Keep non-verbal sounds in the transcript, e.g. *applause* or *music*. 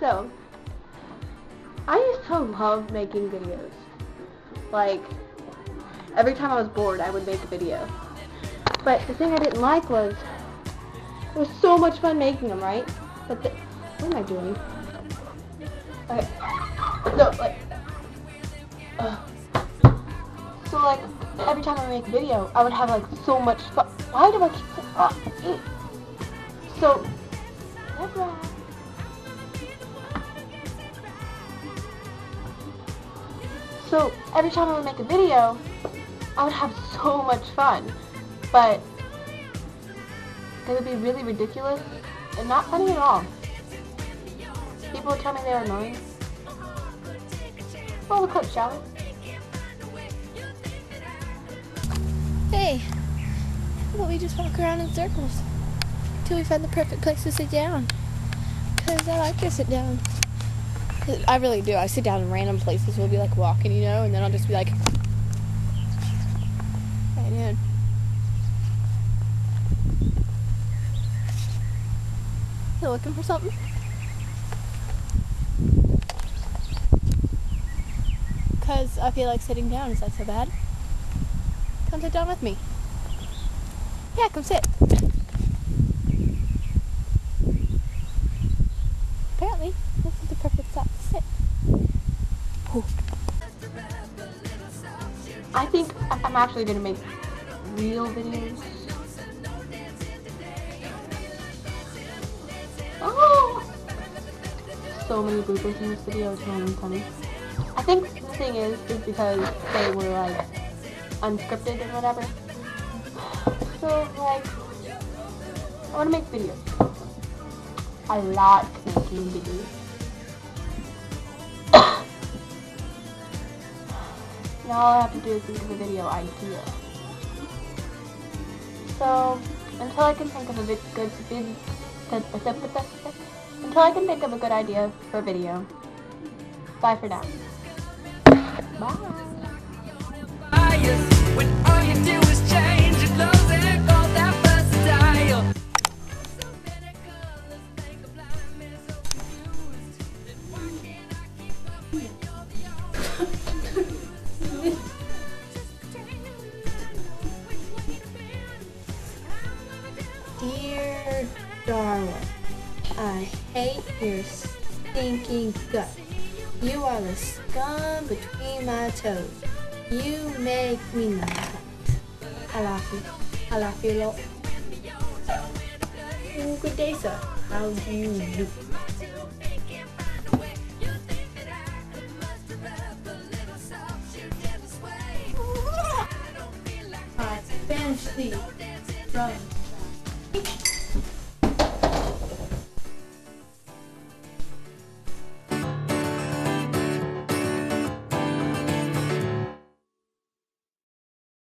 so I used to love making videos. Like every time I was bored, I would make a video. But the thing I didn't like was it was so much fun making them, right? But the, what am I doing? Okay, no, like, uh, so like every time I make a video, I would have like so much fun. Why do I keep? Uh, so So every time I would make a video, I would have *laughs* so much fun, but they would be really ridiculous and not funny at all. People would tell me they were annoying. Roll the clip, shall we? Hey, how about we just walk around in circles till we find the perfect place to sit down? Because I like to sit down. 'Cause I really do. I sit down in random places. We'll be like walking, you know, and then I'll just be like, in. You looking for something? Because I feel like sitting down. Is that so bad? Come sit down with me. Yeah, come sit. Apparently, this is the perfect. I think I'm actually gonna make real videos. Oh! So many bloopers in this video, it's not even funny. I think the thing is, is because they were like unscripted and whatever. So like, I wanna make videos. I like making videos. Now all I have to do is think of a video idea. So, until I can think of a good vid- until I can think of a good idea for a video. Bye for now. Bye. *laughs* Dear Darwin, I hate your stinking guts. You are the scum between my toes. You make me nut. I love you. I love you a lot. Oh, good day, sir. How do you do? I the drawing.